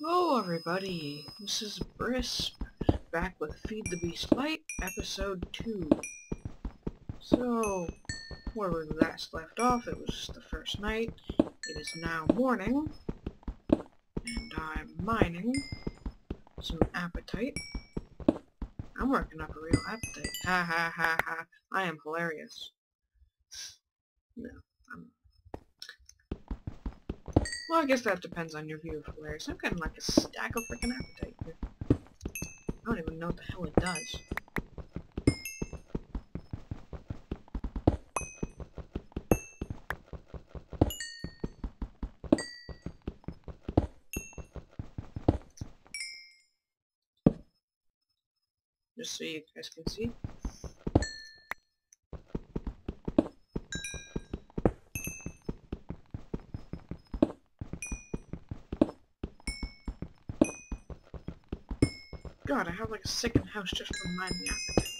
Hello everybody, this is Briss, back with Feed the Beast Lite, episode 2. So, where we last left off, it was the first night, it is now morning, and I'm mining some apatite. I'm working up a real appetite. Ha ha ha ha, I am hilarious. No, well, I guess that depends on your view of hilarious. I'm getting like a stack of freaking apatite here. I don't even know what the hell it does. Just so you guys can see. Have like a second house just for mining apatite.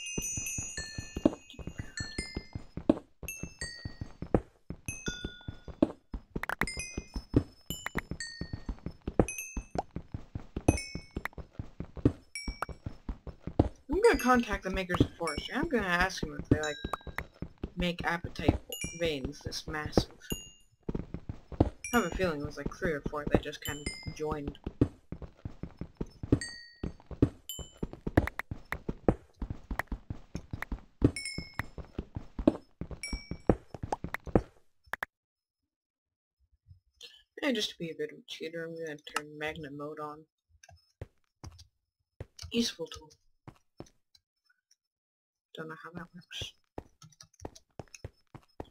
I'm gonna contact the makers of forestry. I'm gonna ask them if they like make apatite veins this massive. I have a feeling it was like three or four that just kind of joined. And just to be a bit of a cheater, I'm gonna turn magnet mode on. Useful tool. Don't know how that works.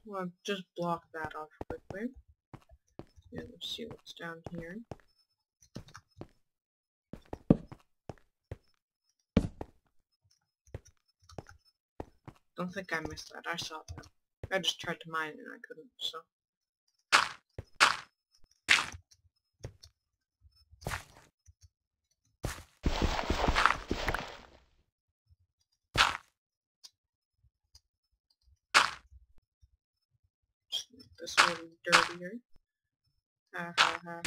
Well, just block that off quickly. And let's see what's down here. Don't think I missed that. I saw that. I just tried to mine and I couldn't, so. This little dirtier. Ha ha ha.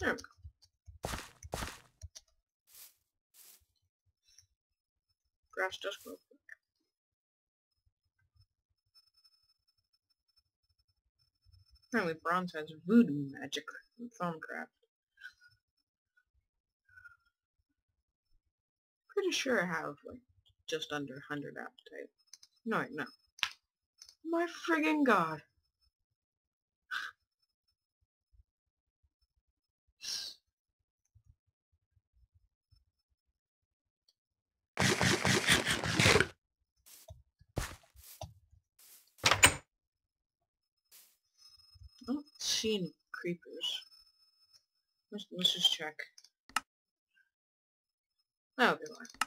There we go. Grass does grow quick. Apparently bronze has voodoo magic in Thaumcraft. Pretty sure I have like just under 100 apatite. No, no. My friggin' god. I don't see any creepers. Let's, let's just check. Oh, okay, fine.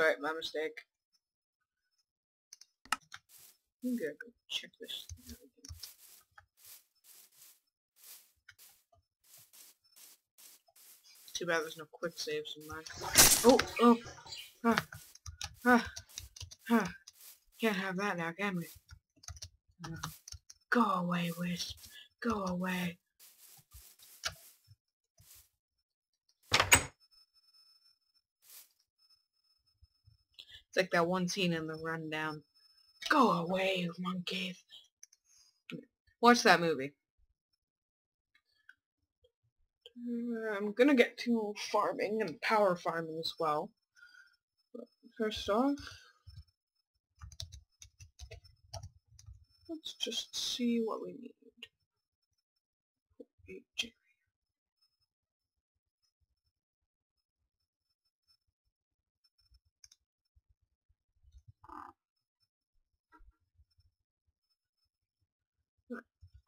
Sorry, my mistake. I'm gonna go check this. Too bad there's no quick saves in mine. Oh, oh, ah, ah, ah. Can't have that now, can we? No. Go away, Wisp. Go away. It's like that one scene in the rundown. Go away, monkeys. Watch that movie. Uh, I'm gonna get to farming and power farming as well. But first off, let's just see what we need.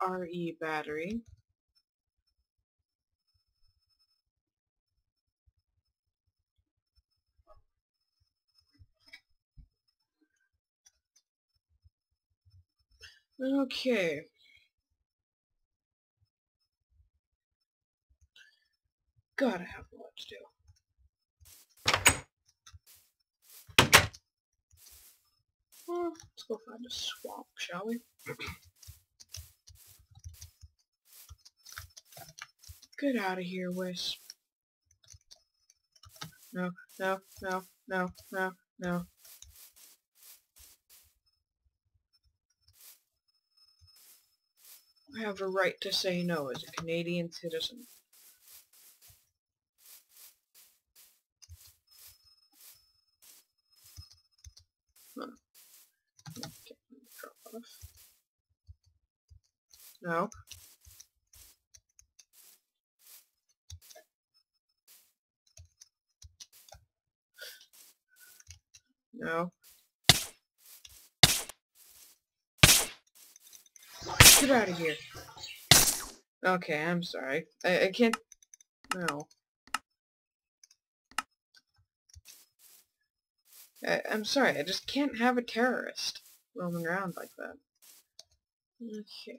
RE battery. Okay. Gotta have a lot to do. Well, let's go find a swamp, shall we? Get out of here, Wisp. No, no, no, no, no, no. I have a right to say no as a Canadian citizen. Huh. Drop off. No. No. Get out of here. Okay, I'm sorry. I, I can't... No. I, I'm sorry, I just can't have a terrorist roaming around like that. Okay.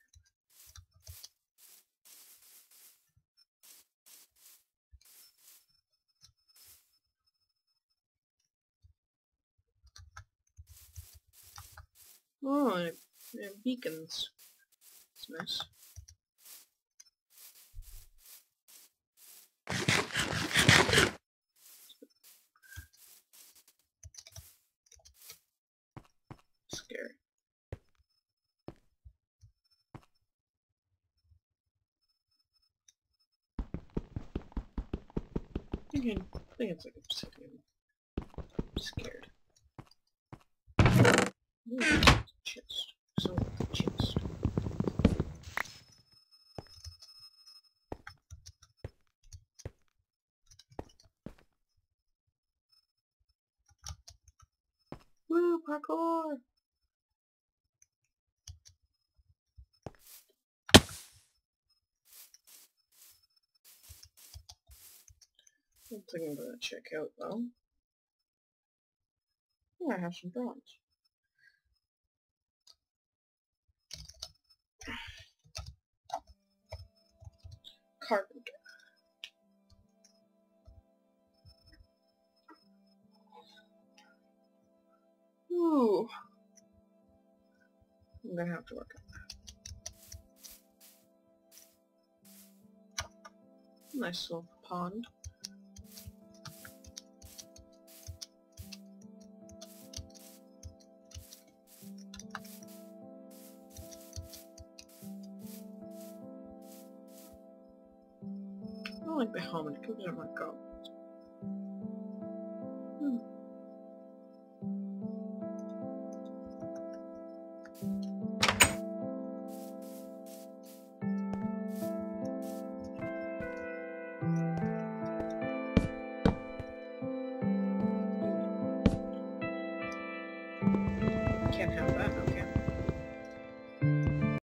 Oh, and beacons. It's nice. Scary. Again, I think it's like obsidian. I'm scared. Ooh, Woo, parkour! One thing I'm gonna check out though. Oh, I have some bronze. Carpenter. I'm gonna have to work on that. Nice little pond. I don't like the helmet, it goes on my go. Can't have that, okay.